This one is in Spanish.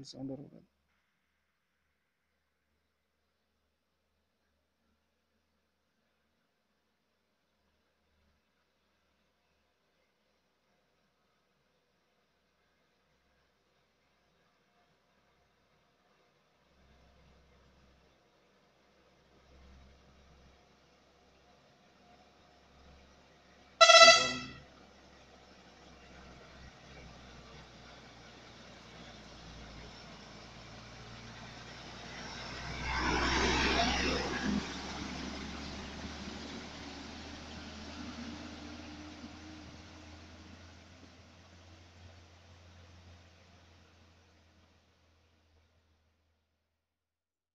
al segundo rural.